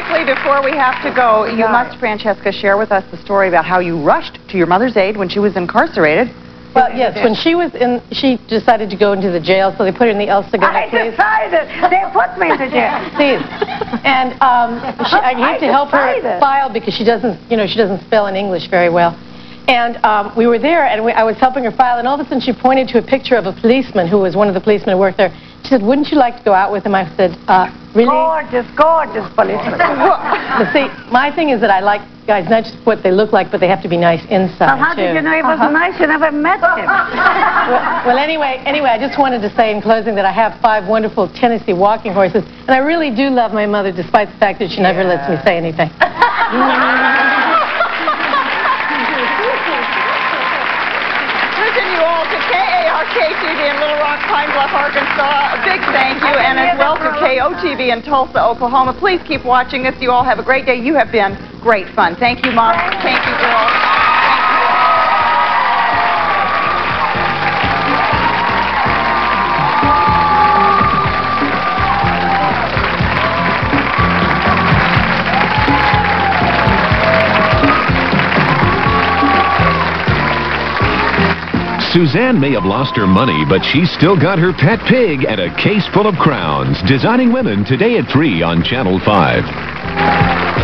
quickly before we have to go, you must, Francesca, share with us the story about how you rushed to your mother's aid when she was incarcerated. Well, yes, when she was in, she decided to go into the jail, so they put her in the El Segundo I place. decided. They put me in the jail. Please. And um, she, I I need to help her decided. file because she doesn't, you know, she doesn't spell in English very well. And um, we were there, and we, I was helping her file, and all of a sudden she pointed to a picture of a policeman who was one of the policemen who worked there. She said, "Wouldn't you like to go out with him?" I said, uh, "Really?" Gorgeous, gorgeous policeman. But see, my thing is that I like guys not just what they look like, but they have to be nice inside Well, how too. did you know he was uh-huh. nice? You never met him. Well, well, anyway, anyway, I just wanted to say in closing that I have five wonderful Tennessee walking horses, and I really do love my mother, despite the fact that she never lets me say anything. Listen, you all, to KARK-TV in Little Rock, Pine Bluff, Arkansas, a big thank you, and as well to KOTV in Tulsa, Oklahoma. Please keep watching this. You all have a great day. You have been great fun. Thank you, Mom. Thank you, girls. Suzanne may have lost her money, but she's still got her pet pig and a case full of crowns. Designing Women today at 3 on Channel 5.